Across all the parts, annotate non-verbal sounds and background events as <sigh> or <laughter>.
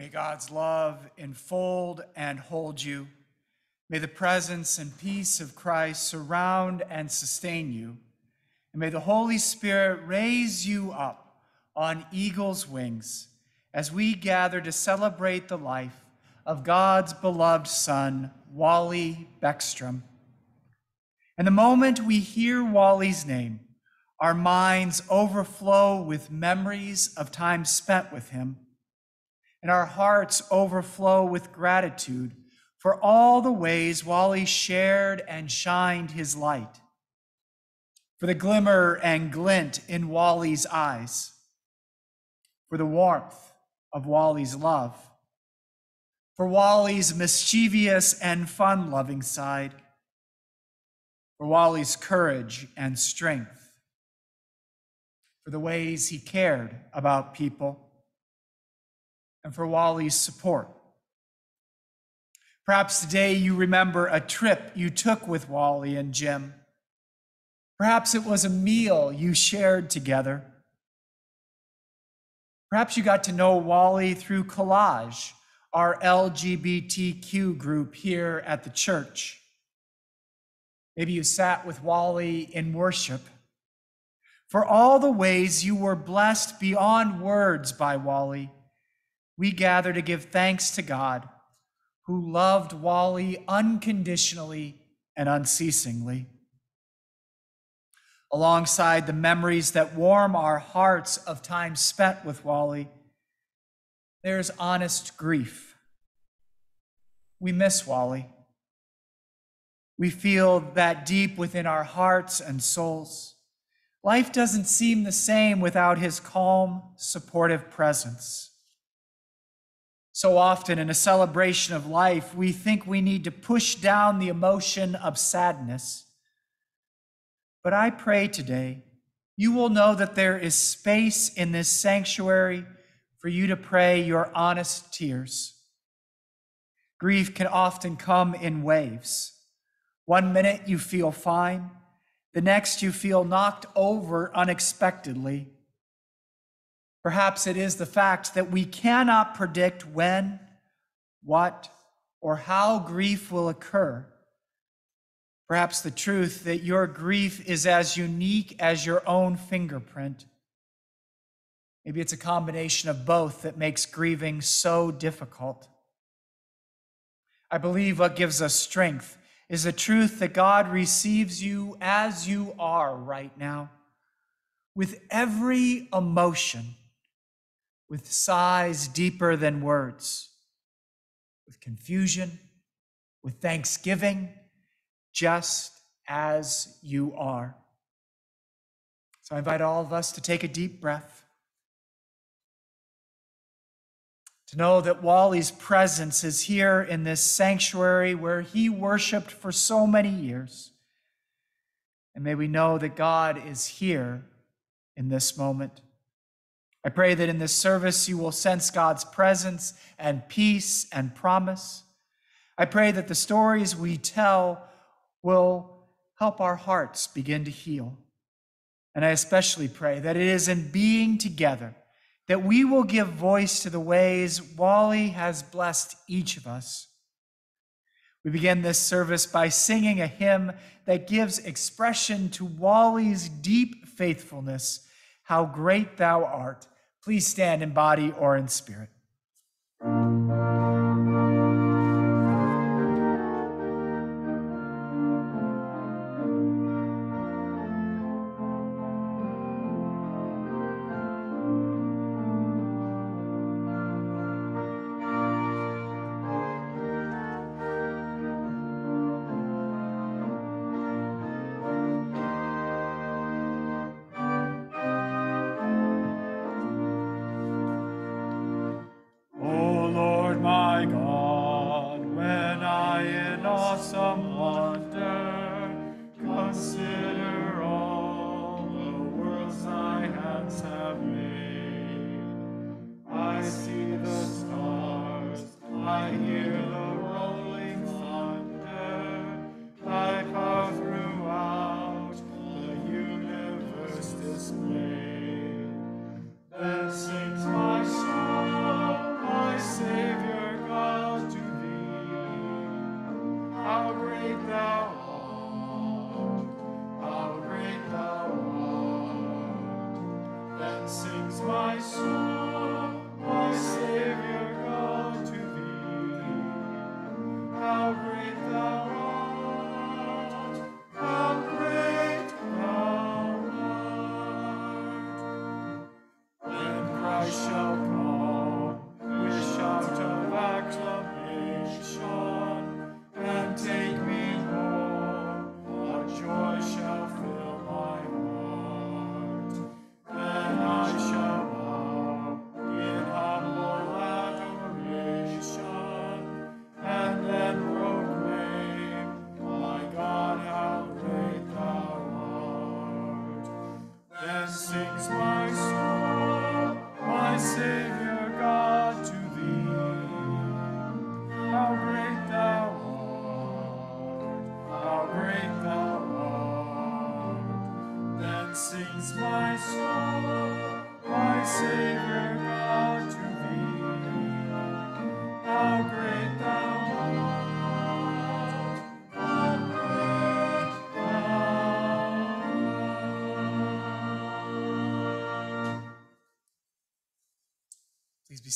May God's love enfold and hold you. May the presence and peace of Christ surround and sustain you. And may the Holy Spirit raise you up on eagle's wings as we gather to celebrate the life of God's beloved Son, Wally Beckstrom. And the moment we hear Wally's name, our minds overflow with memories of time spent with him, and our hearts overflow with gratitude for all the ways Wally shared and shined his light, for the glimmer and glint in Wally's eyes, for the warmth of Wally's love, for Wally's mischievous and fun loving side, for Wally's courage and strength, for the ways he cared about people, and for Wally's support Perhaps today you remember a trip you took with Wally and Jim. Perhaps it was a meal you shared together. Perhaps you got to know Wally through Collage, our LGBTQ group here at the church. Maybe you sat with Wally in worship. For all the ways you were blessed beyond words by Wally, we gather to give thanks to God who loved Wally unconditionally and unceasingly. Alongside the memories that warm our hearts of time spent with Wally, there's honest grief. We miss Wally. We feel that deep within our hearts and souls. Life doesn't seem the same without his calm, supportive presence. So often, in a celebration of life, we think we need to push down the emotion of sadness. But I pray today you will know that there is space in this sanctuary for you to pray your honest tears. Grief can often come in waves. One minute you feel fine, the next you feel knocked over unexpectedly. Perhaps it is the fact that we cannot predict when, what, or how grief will occur. Perhaps the truth that your grief is as unique as your own fingerprint. Maybe it's a combination of both that makes grieving so difficult. I believe what gives us strength is the truth that God receives you as you are right now, with every emotion with sighs deeper than words, with confusion, with thanksgiving, just as you are. So I invite all of us to take a deep breath, to know that Wally's presence is here in this sanctuary where he worshiped for so many years. And may we know that God is here in this moment. I pray that in this service you will sense God's presence and peace and promise. I pray that the stories we tell will help our hearts begin to heal. And I especially pray that it is in being together that we will give voice to the ways Wally has blessed each of us. We begin this service by singing a hymn that gives expression to Wally's deep faithfulness. How great thou art! Please stand in body or in spirit.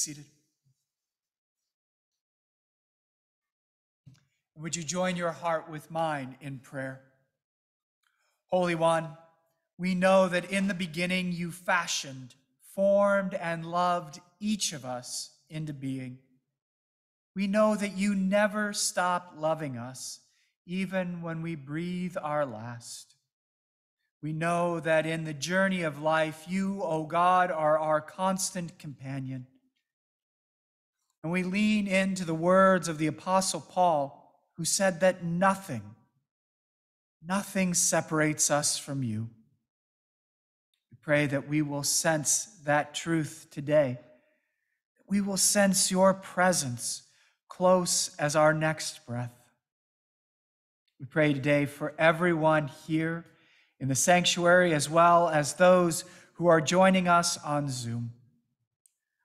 Seated. Would you join your heart with mine in prayer? Holy One, we know that in the beginning you fashioned, formed, and loved each of us into being. We know that you never stop loving us, even when we breathe our last. We know that in the journey of life, you, O God, are our constant companion. And we lean into the words of the Apostle Paul, who said that nothing, nothing separates us from you. We pray that we will sense that truth today, we will sense your presence close as our next breath. We pray today for everyone here in the sanctuary as well as those who are joining us on Zoom.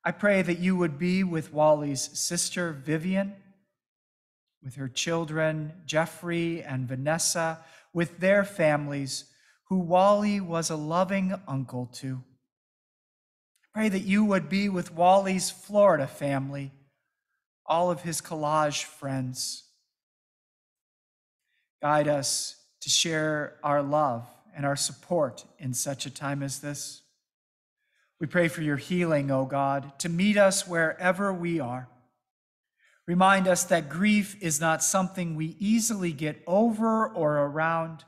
I pray that you would be with Wally's sister, Vivian, with her children, Jeffrey and Vanessa, with their families, who Wally was a loving uncle to. I pray that you would be with Wally's Florida family, all of his collage friends. Guide us to share our love and our support in such a time as this. We pray for your healing, O God, to meet us wherever we are. Remind us that grief is not something we easily get over or around,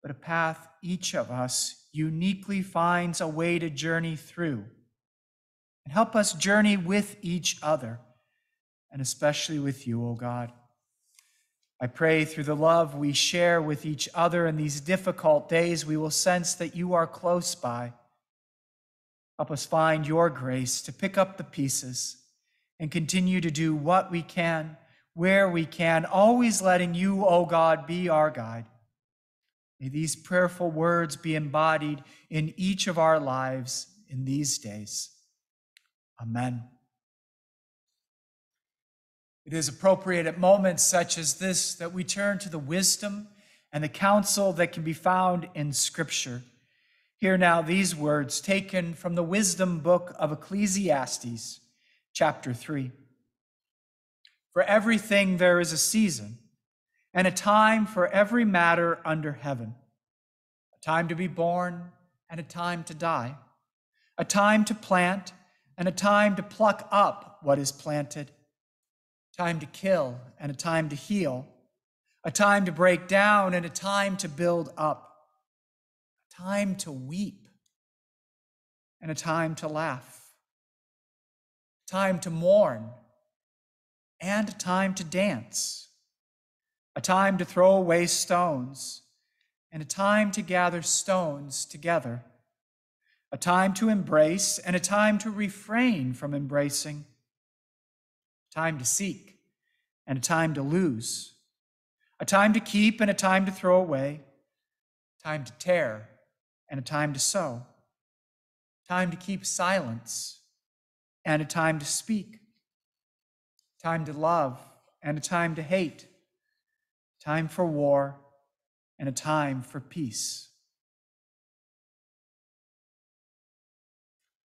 but a path each of us uniquely finds a way to journey through. And help us journey with each other, and especially with you, O God. I pray through the love we share with each other in these difficult days, we will sense that you are close by. Help us find your grace to pick up the pieces and continue to do what we can, where we can, always letting you, O God, be our guide. May these prayerful words be embodied in each of our lives in these days. Amen. It is appropriate at moments such as this that we turn to the wisdom and the counsel that can be found in Scripture. Hear now these words taken from the wisdom book of Ecclesiastes, chapter 3. For everything there is a season, and a time for every matter under heaven. A time to be born, and a time to die, a time to plant, and a time to pluck up what is planted. A time to kill and a time to heal, a time to break down and a time to build up, time to weep and a time to laugh, time to mourn and a time to dance, a time to throw away stones and a time to gather stones together, a time to embrace and a time to refrain from embracing time to seek and a time to lose, a time to keep and a time to throw away, time to tear and a time to sow, time to keep silence and a time to speak, time to love and a time to hate, time for war and a time for peace.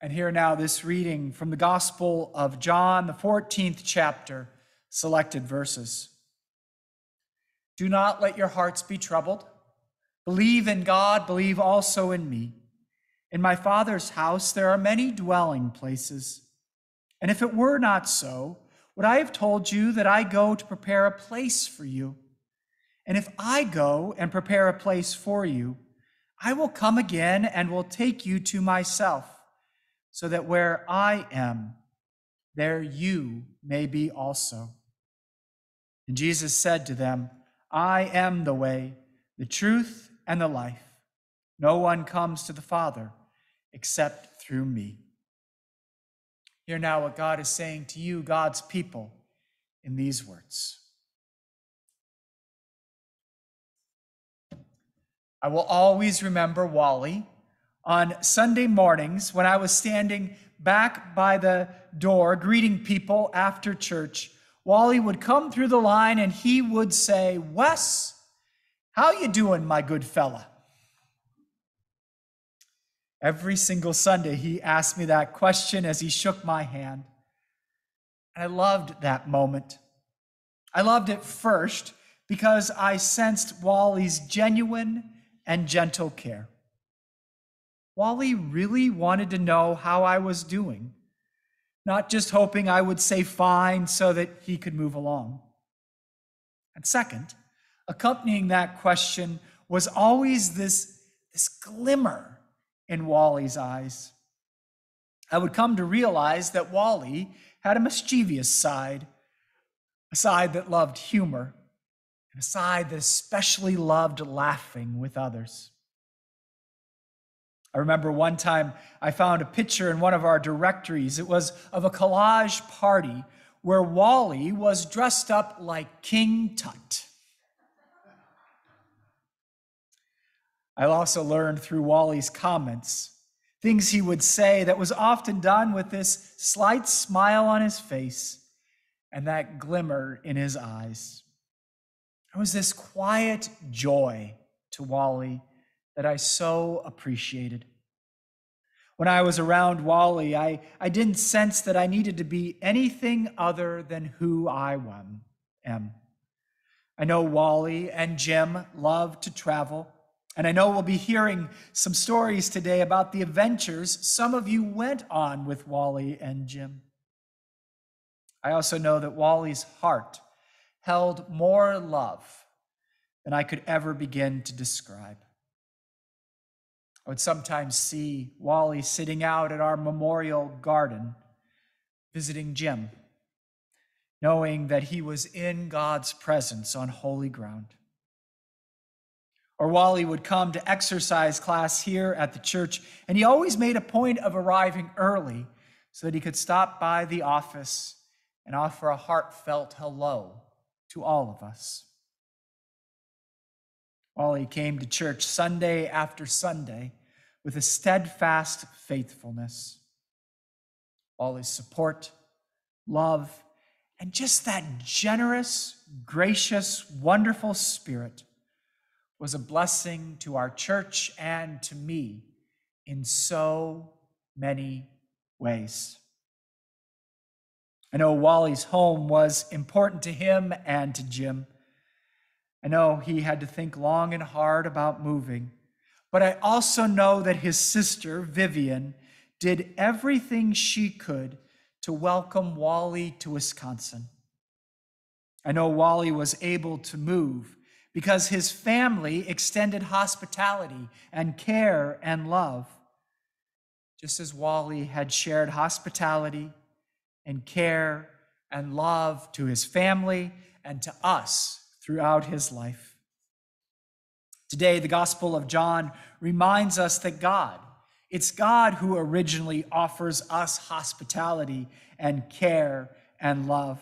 And hear now this reading from the Gospel of John, the 14th chapter, selected verses. Do not let your hearts be troubled. Believe in God, believe also in me. In my Father's house there are many dwelling places. And if it were not so, would I have told you that I go to prepare a place for you? And if I go and prepare a place for you, I will come again and will take you to myself so that where I am, there you may be also. And Jesus said to them, I am the way, the truth, and the life. No one comes to the Father except through me. Hear now what God is saying to you, God's people, in these words. I will always remember Wally on Sunday mornings when I was standing back by the door greeting people after church, Wally would come through the line and he would say, "Wes, how you doing, my good fella?" Every single Sunday he asked me that question as he shook my hand. And I loved that moment. I loved it first because I sensed Wally's genuine and gentle care. Wally really wanted to know how I was doing, not just hoping I would say fine so that he could move along. And second, accompanying that question was always this, this glimmer in Wally's eyes. I would come to realize that Wally had a mischievous side, a side that loved humor, and a side that especially loved laughing with others. I remember one time I found a picture in one of our directories. It was of a collage party where Wally was dressed up like King Tut. I also learned through Wally's comments things he would say that was often done with this slight smile on his face and that glimmer in his eyes. There was this quiet joy to Wally that I so appreciated. When I was around Wally, I, I didn't sense that I needed to be anything other than who I am. I know Wally and Jim love to travel, and I know we'll be hearing some stories today about the adventures some of you went on with Wally and Jim. I also know that Wally's heart held more love than I could ever begin to describe. I would sometimes see Wally sitting out at our memorial garden, visiting Jim, knowing that he was in God's presence on holy ground. Or Wally would come to exercise class here at the church, and he always made a point of arriving early so that he could stop by the office and offer a heartfelt hello to all of us. Wally came to church Sunday after Sunday with a steadfast faithfulness. Wally's support, love, and just that generous, gracious, wonderful spirit was a blessing to our church and to me in so many ways. I know Wally's home was important to him and to Jim. I know he had to think long and hard about moving, but I also know that his sister, Vivian, did everything she could to welcome Wally to Wisconsin. I know Wally was able to move because his family extended hospitality and care and love, just as Wally had shared hospitality and care and love to his family and to us throughout his life. Today, the Gospel of John reminds us that God, it's God who originally offers us hospitality and care and love.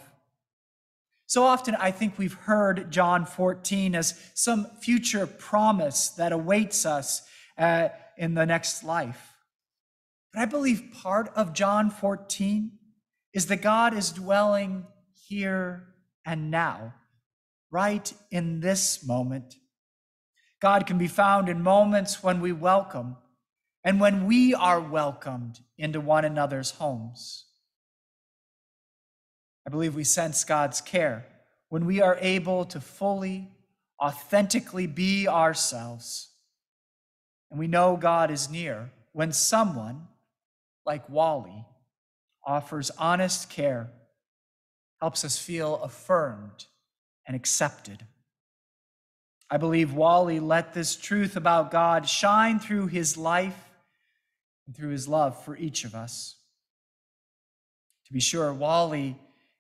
So often, I think we've heard John 14 as some future promise that awaits us uh, in the next life. But I believe part of John 14 is that God is dwelling here and now, right in this moment. God can be found in moments when we welcome and when we are welcomed into one another's homes. I believe we sense God's care when we are able to fully, authentically be ourselves. And we know God is near when someone, like Wally, offers honest care, helps us feel affirmed and accepted. I believe Wally let this truth about God shine through his life and through his love for each of us. To be sure, Wally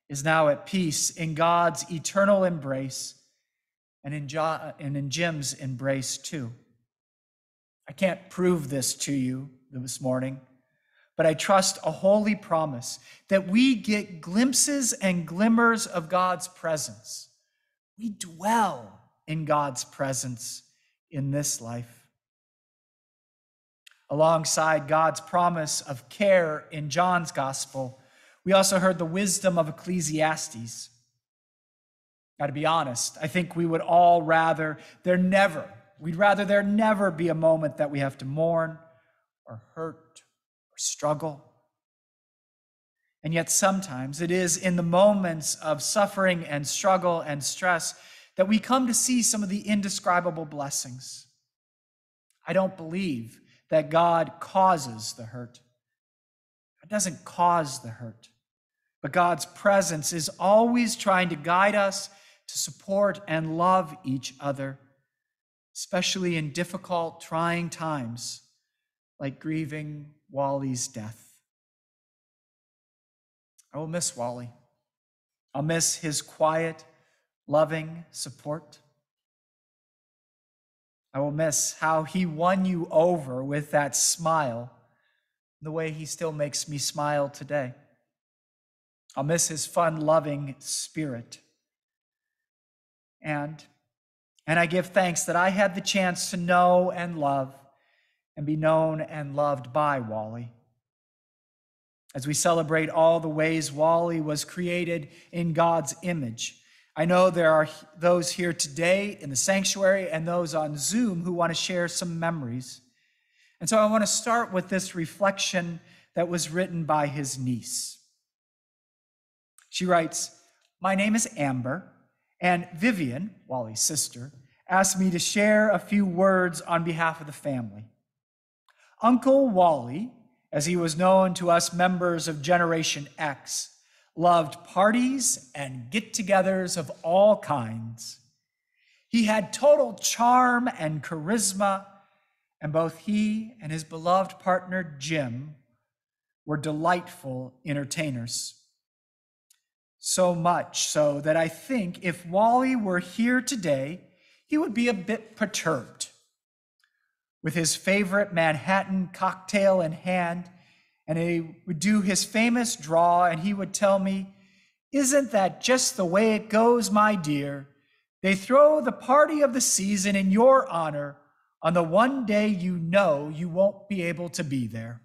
is now at peace in God's eternal embrace and in, jo- and in Jim's embrace too. I can't prove this to you this morning, but I trust a holy promise that we get glimpses and glimmers of God's presence. We dwell in God's presence in this life. Alongside God's promise of care in John's gospel, we also heard the wisdom of Ecclesiastes. Got to be honest, I think we would all rather there never, we'd rather there never be a moment that we have to mourn or hurt or struggle. And yet, sometimes it is in the moments of suffering and struggle and stress that we come to see some of the indescribable blessings. I don't believe that God causes the hurt. God doesn't cause the hurt. But God's presence is always trying to guide us to support and love each other, especially in difficult, trying times like grieving Wally's death. I will miss Wally. I'll miss his quiet, loving support. I will miss how he won you over with that smile, the way he still makes me smile today. I'll miss his fun loving spirit. And, and I give thanks that I had the chance to know and love and be known and loved by Wally. As we celebrate all the ways Wally was created in God's image, I know there are those here today in the sanctuary and those on Zoom who want to share some memories. And so I want to start with this reflection that was written by his niece. She writes, My name is Amber, and Vivian, Wally's sister, asked me to share a few words on behalf of the family. Uncle Wally, as he was known to us members of Generation X, loved parties and get togethers of all kinds. He had total charm and charisma, and both he and his beloved partner, Jim, were delightful entertainers. So much so that I think if Wally were here today, he would be a bit perturbed. With his favorite Manhattan cocktail in hand, and he would do his famous draw, and he would tell me, Isn't that just the way it goes, my dear? They throw the party of the season in your honor on the one day you know you won't be able to be there.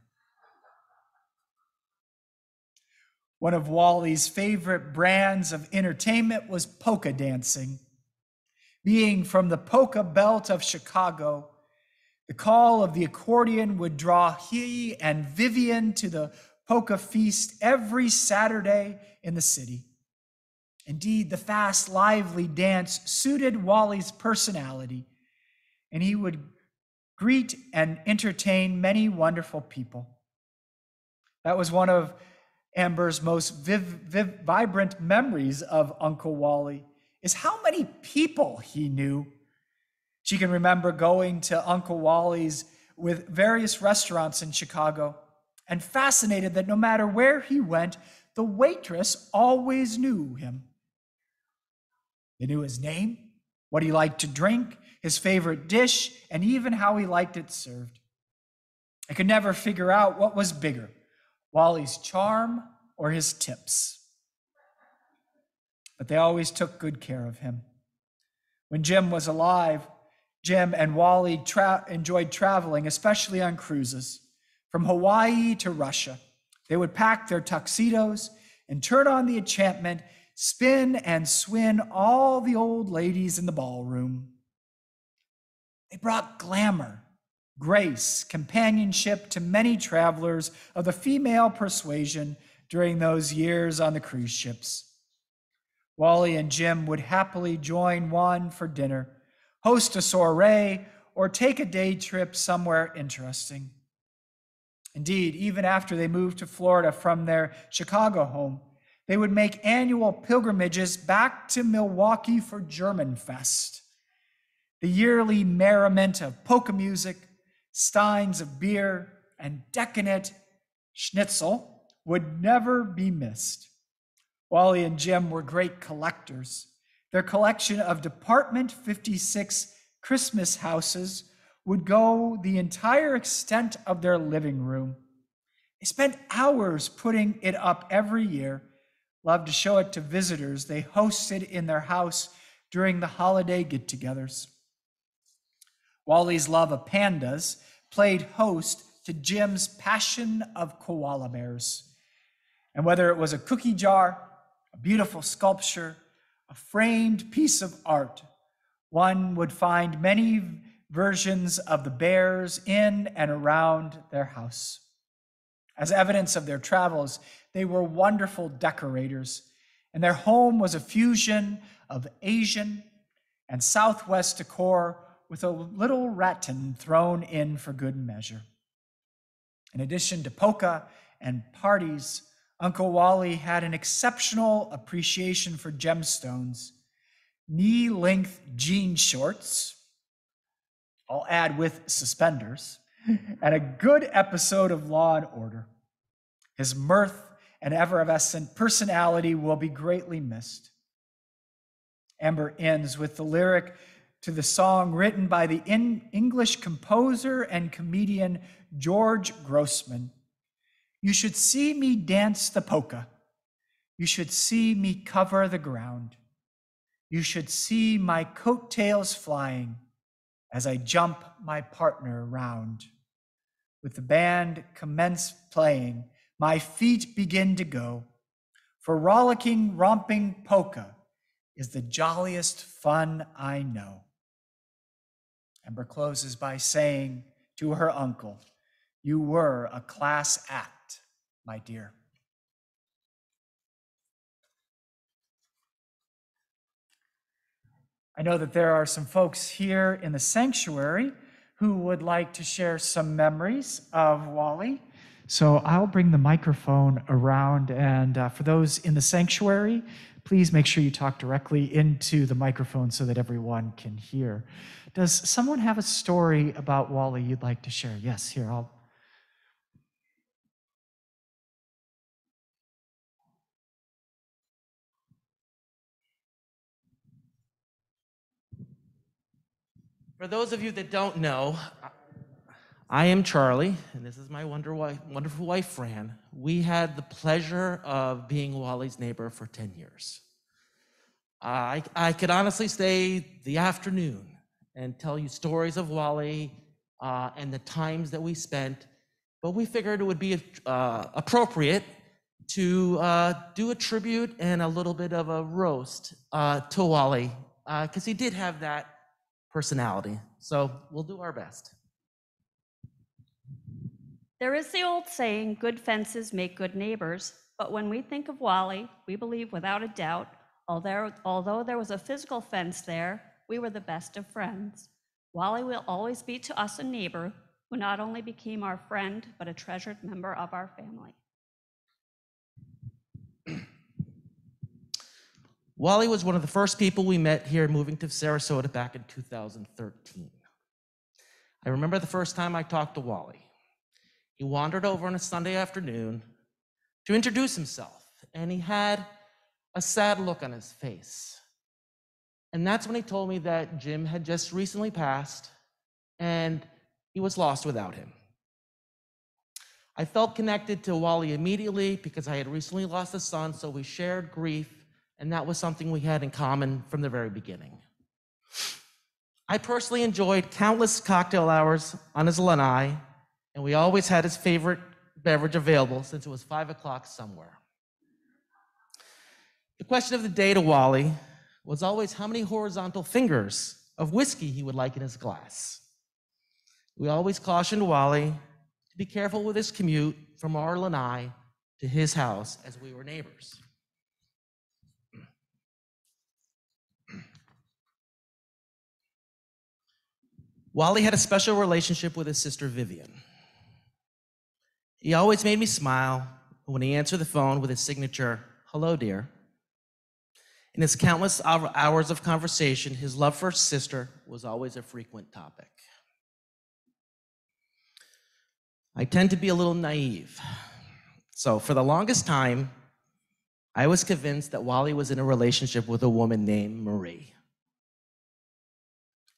One of Wally's favorite brands of entertainment was polka dancing. Being from the polka belt of Chicago, the call of the accordion would draw he and Vivian to the polka feast every Saturday in the city. Indeed, the fast, lively dance suited Wally's personality, and he would greet and entertain many wonderful people. That was one of Amber's most viv, viv, vibrant memories of Uncle Wally is how many people he knew. She can remember going to Uncle Wally's with various restaurants in Chicago and fascinated that no matter where he went, the waitress always knew him. They knew his name, what he liked to drink, his favorite dish, and even how he liked it served. I could never figure out what was bigger Wally's charm or his tips. But they always took good care of him. When Jim was alive, Jim and Wally tra- enjoyed traveling, especially on cruises, from Hawaii to Russia. They would pack their tuxedos and turn on the enchantment, spin and swin all the old ladies in the ballroom. They brought glamour, grace, companionship to many travelers of the female persuasion during those years on the cruise ships. Wally and Jim would happily join Juan for dinner, host a soiree, or take a day trip somewhere interesting. Indeed, even after they moved to Florida from their Chicago home, they would make annual pilgrimages back to Milwaukee for German Fest, the yearly merriment of polka music, steins of beer, and decadent schnitzel would never be missed. Wally and Jim were great collectors. Their collection of Department 56 Christmas houses would go the entire extent of their living room. They spent hours putting it up every year, loved to show it to visitors they hosted in their house during the holiday get togethers. Wally's love of pandas played host to Jim's passion of koala bears. And whether it was a cookie jar, a beautiful sculpture, a framed piece of art, one would find many versions of the bears in and around their house. As evidence of their travels, they were wonderful decorators, and their home was a fusion of Asian and Southwest decor with a little rattan thrown in for good measure. In addition to polka and parties, Uncle Wally had an exceptional appreciation for gemstones, knee length jean shorts, I'll add with suspenders, and a good episode of Law and Order. His mirth and effervescent personality will be greatly missed. Amber ends with the lyric to the song written by the English composer and comedian George Grossmith. You should see me dance the polka. You should see me cover the ground. You should see my coattails flying as I jump my partner round. With the band commence playing, my feet begin to go. For rollicking, romping polka is the jolliest fun I know. Amber closes by saying to her uncle, You were a class act, my dear. I know that there are some folks here in the sanctuary who would like to share some memories of Wally. So I'll bring the microphone around, and uh, for those in the sanctuary, please make sure you talk directly into the microphone so that everyone can hear. Does someone have a story about Wally you'd like to share? Yes, here, I'll For those of you that don't know, I am Charlie, and this is my wonder wife, wonderful wife, Fran. We had the pleasure of being Wally's neighbor for 10 years. I, I could honestly stay the afternoon and tell you stories of Wally uh, and the times that we spent, but we figured it would be uh, appropriate to uh, do a tribute and a little bit of a roast uh, to Wally, because uh, he did have that personality. So we'll do our best. There is the old saying, good fences make good neighbors, but when we think of Wally, we believe without a doubt, although, although there was a physical fence there, we were the best of friends. Wally will always be to us a neighbor who not only became our friend, but a treasured member of our family. <clears throat> Wally was one of the first people we met here moving to Sarasota back in 2013. I remember the first time I talked to Wally. He wandered over on a Sunday afternoon to introduce himself, and he had a sad look on his face. And that's when he told me that Jim had just recently passed and he was lost without him. I felt connected to Wally immediately because I had recently lost a son, so we shared grief and that was something we had in common from the very beginning. I personally enjoyed countless cocktail hours on his lanai, and we always had his favorite beverage available since it was five o'clock somewhere. The question of the day to Wally was always how many horizontal fingers of whiskey he would like in his glass. We always cautioned Wally to be careful with his commute from our lanai to his house as we were neighbors. Wally had a special relationship with his sister Vivian. He always made me smile when he answered the phone with his signature, Hello, dear. In his countless hours of conversation, his love for his sister was always a frequent topic. I tend to be a little naive. So, for the longest time, I was convinced that Wally was in a relationship with a woman named Marie.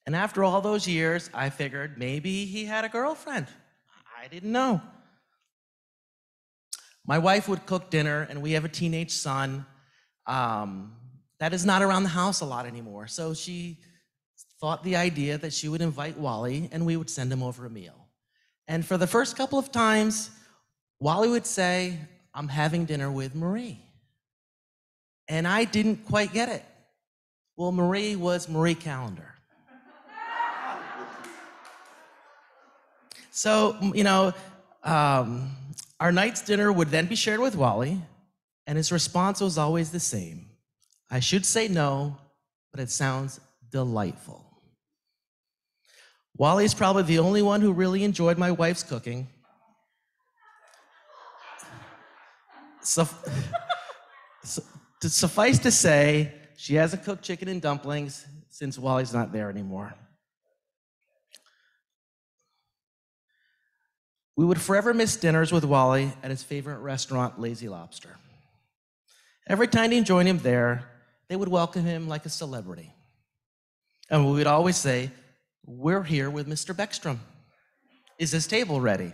And after all those years, I figured maybe he had a girlfriend. I didn't know. My wife would cook dinner, and we have a teenage son um, that is not around the house a lot anymore. So she thought the idea that she would invite Wally and we would send him over a meal. And for the first couple of times, Wally would say, I'm having dinner with Marie. And I didn't quite get it. Well, Marie was Marie Callender. <laughs> So, you know, um, our night's dinner would then be shared with Wally, and his response was always the same I should say no, but it sounds delightful. Wally's probably the only one who really enjoyed my wife's cooking. So, <laughs> so- to suffice to say, she hasn't cooked chicken and dumplings since Wally's not there anymore. We would forever miss dinners with Wally at his favorite restaurant, Lazy Lobster. Every time he'd join him there, they would welcome him like a celebrity. And we would always say, We're here with Mr. Beckstrom. Is his table ready?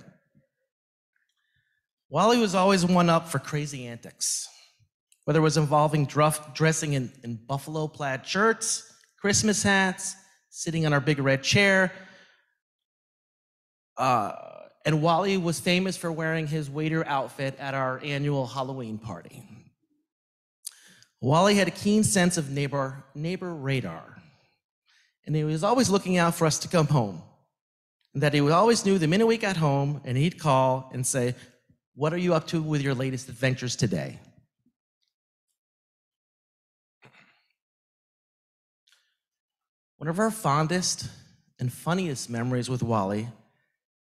Wally was always one up for crazy antics, whether it was involving dressing in, in buffalo plaid shirts, Christmas hats, sitting on our big red chair. Uh, and Wally was famous for wearing his waiter outfit at our annual Halloween party. Wally had a keen sense of neighbor, neighbor radar, and he was always looking out for us to come home. And that he always knew the minute we got home, and he'd call and say, What are you up to with your latest adventures today? One of our fondest and funniest memories with Wally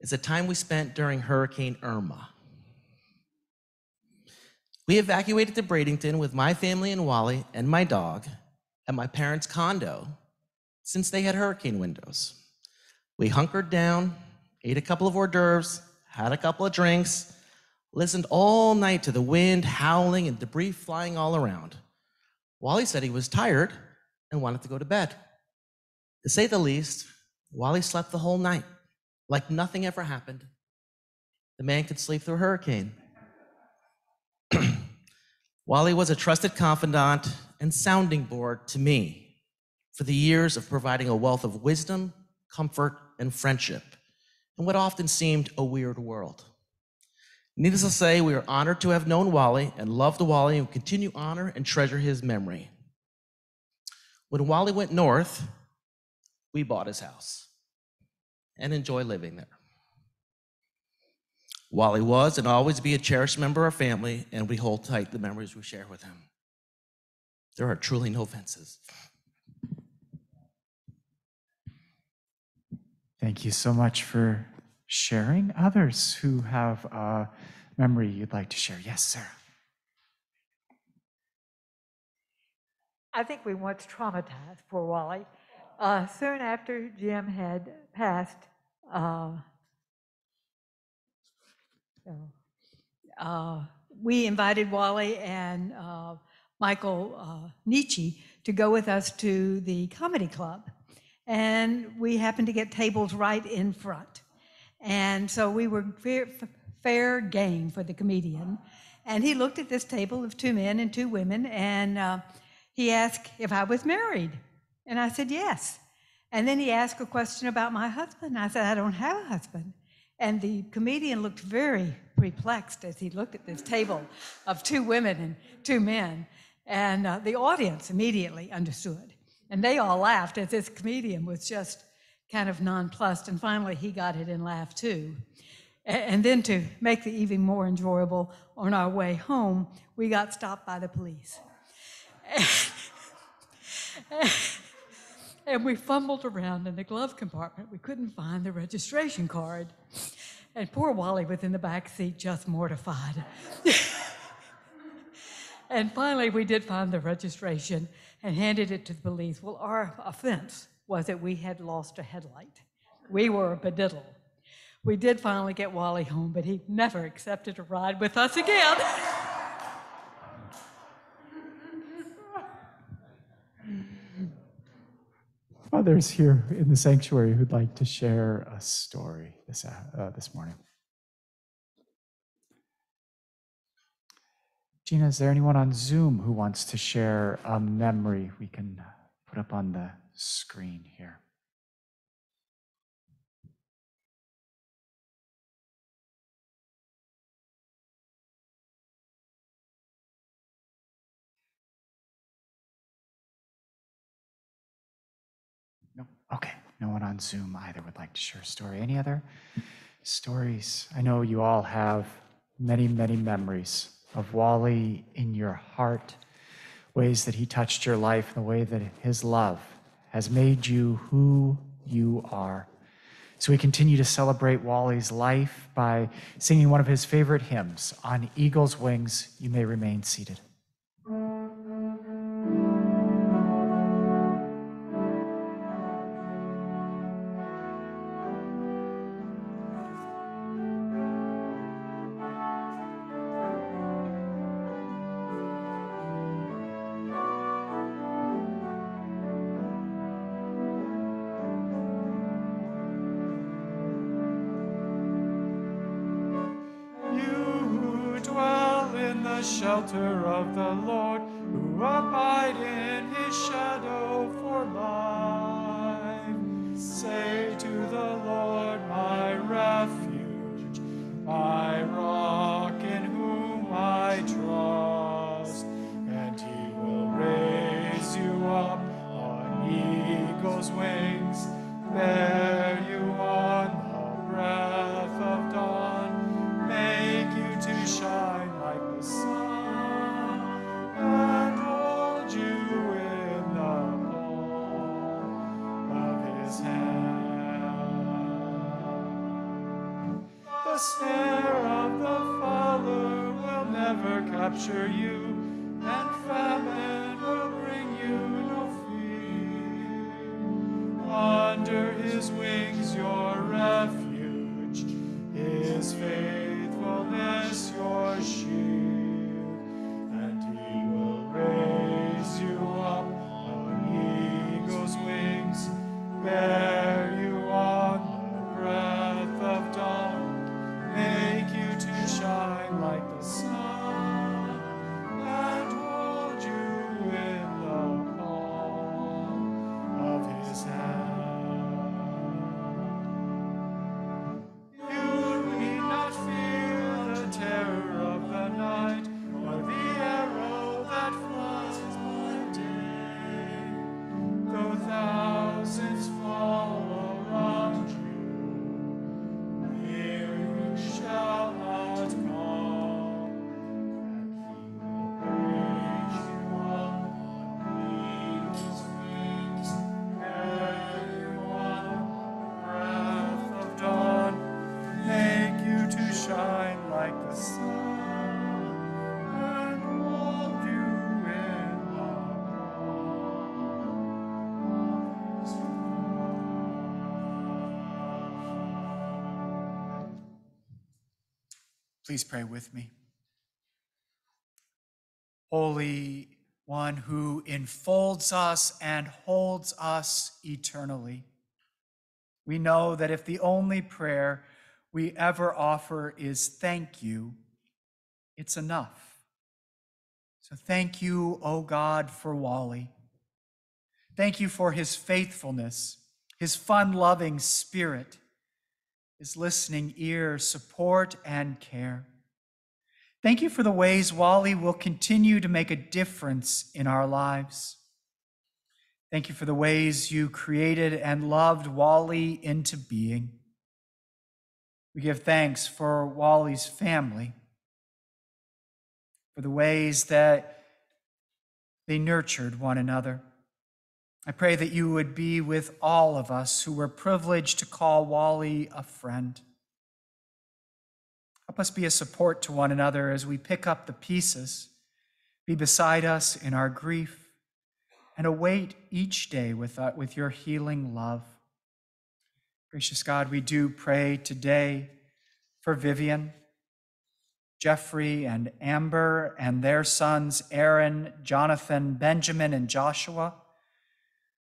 is a time we spent during Hurricane Irma. We evacuated to Bradenton with my family and Wally and my dog at my parents' condo since they had hurricane windows. We hunkered down, ate a couple of hors d'oeuvres, had a couple of drinks, listened all night to the wind howling and debris flying all around. Wally said he was tired and wanted to go to bed. To say the least, Wally slept the whole night like nothing ever happened. The man could sleep through a hurricane. <clears throat> Wally was a trusted confidant and sounding board to me for the years of providing a wealth of wisdom, comfort, and friendship in what often seemed a weird world. Needless to say, we are honored to have known Wally and loved Wally and continue honor and treasure his memory. When Wally went north, we bought his house and enjoy living there. Wally was and always be a cherished member of our family, and we hold tight the memories we share with him. There are truly no fences. Thank you so much for sharing. Others who have a memory you'd like to share? Yes, Sarah. I think we once traumatized poor Wally. Uh, soon after Jim had passed, uh, uh, we invited Wally and uh, Michael uh, Nietzsche to go with us to the comedy club. And we happened to get tables right in front. And so we were fair, fair game for the comedian. And he looked at this table of two men and two women, and uh, he asked if I was married. And I said, yes. And then he asked a question about my husband. I said, I don't have a husband. And the comedian looked very perplexed as he looked at this table of two women and two men. And uh, the audience immediately understood. And they all laughed as this comedian was just kind of nonplussed. And finally, he got it and laughed too. And then to make the evening more enjoyable, on our way home, we got stopped by the police. <laughs> And we fumbled around in the glove compartment. We couldn't find the registration card. And poor Wally was in the back seat, just mortified. <laughs> and finally, we did find the registration and handed it to the police. Well, our offense was that we had lost a headlight. We were a bediddle. We did finally get Wally home, but he never accepted a ride with us again. <laughs> Others here in the sanctuary who'd like to share a story this, uh, this morning. Gina, is there anyone on Zoom who wants to share a memory we can put up on the screen here? Okay. No one on Zoom either would like to share a story. Any other stories? I know you all have many, many memories of Wally in your heart, ways that he touched your life, and the way that his love has made you who you are. So we continue to celebrate Wally's life by singing one of his favorite hymns, On Eagle's Wings, You May Remain Seated. Please pray with me. Holy One who enfolds us and holds us eternally, we know that if the only prayer we ever offer is thank you, it's enough. So thank you, O God, for Wally. Thank you for his faithfulness, his fun loving spirit, his listening ear, support, and care. Thank you for the ways Wally will continue to make a difference in our lives. Thank you for the ways you created and loved Wally into being. We give thanks for Wally's family, for the ways that they nurtured one another. I pray that you would be with all of us who were privileged to call Wally a friend. Help us be a support to one another as we pick up the pieces. Be beside us in our grief and await each day with, uh, with your healing love. Gracious God, we do pray today for Vivian, Jeffrey, and Amber, and their sons, Aaron, Jonathan, Benjamin, and Joshua.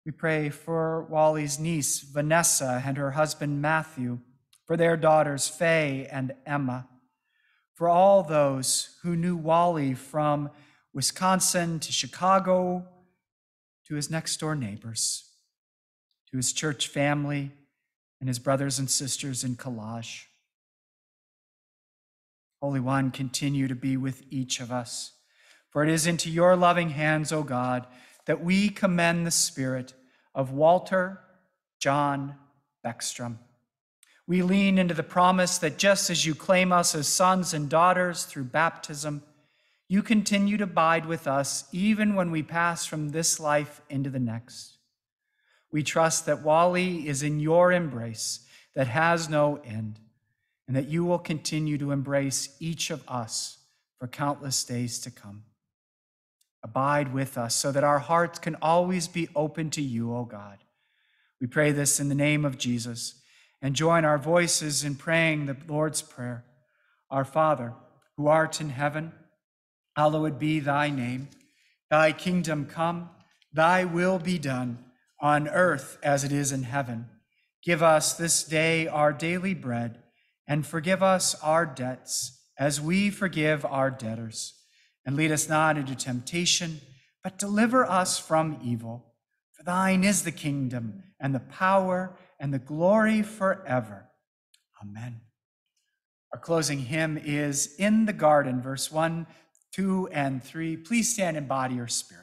We pray for Wally's niece, Vanessa, and her husband, Matthew, for their daughters, Faye and Emma, for all those who knew Wally from Wisconsin to Chicago to his next door neighbors, to his church family, and his brothers and sisters in Collage. Holy One, continue to be with each of us. For it is into your loving hands, O God, that we commend the spirit of Walter John Beckstrom. We lean into the promise that just as you claim us as sons and daughters through baptism, you continue to abide with us even when we pass from this life into the next. We trust that Wally is in your embrace that has no end, and that you will continue to embrace each of us for countless days to come. Abide with us so that our hearts can always be open to you, O God. We pray this in the name of Jesus and join our voices in praying the Lord's Prayer. Our Father, who art in heaven, hallowed be thy name. Thy kingdom come, thy will be done, on earth as it is in heaven. Give us this day our daily bread, and forgive us our debts as we forgive our debtors and lead us not into temptation, but deliver us from evil. For thine is the kingdom and the power and the glory forever. Amen. Our closing hymn is In the Garden, verse 1, 2, and 3. Please stand in body or spirit.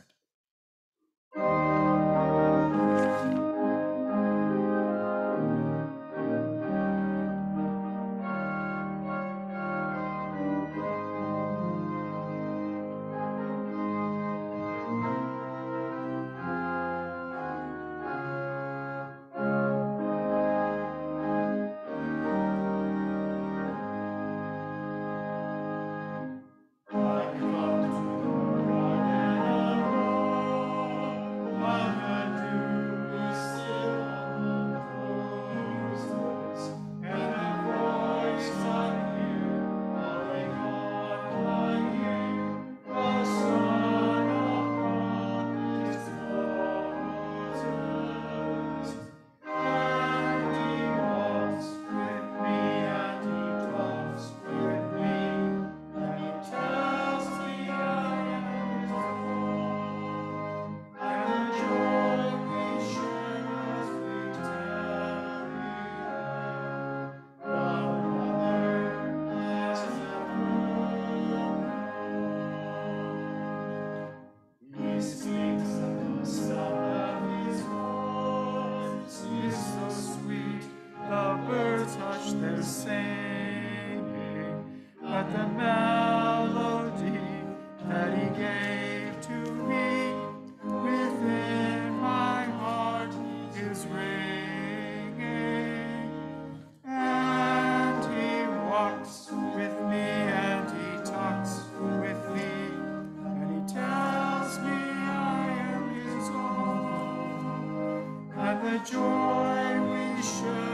the joy we share.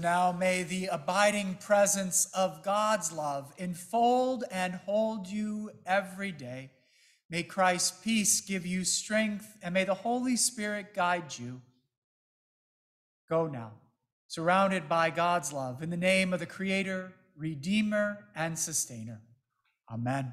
Now may the abiding presence of God's love enfold and hold you every day. May Christ's peace give you strength, and may the Holy Spirit guide you. Go now, surrounded by God's love, in the name of the Creator, Redeemer, and Sustainer. Amen.